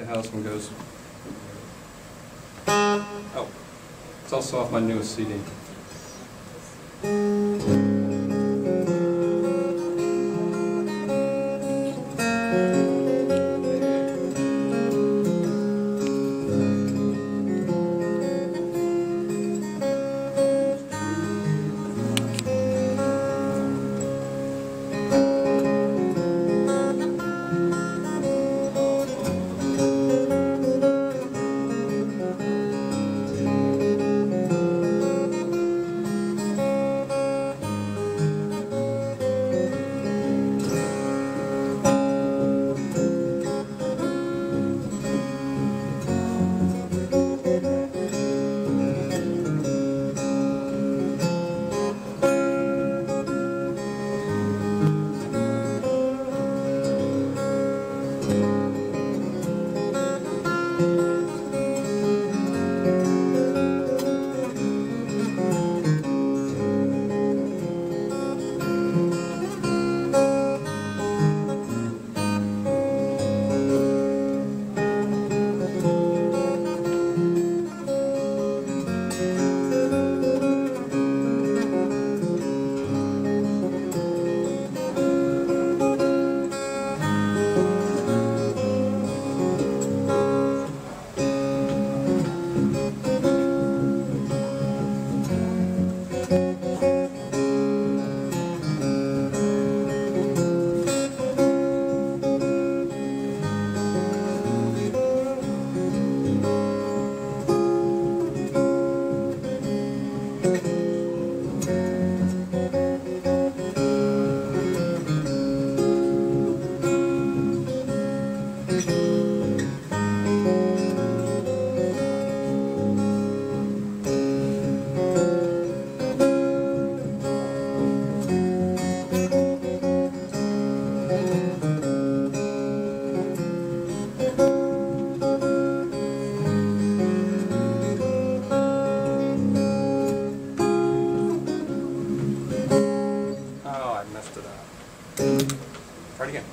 see house one goes. Oh, it's also off my newest CD. Try it again.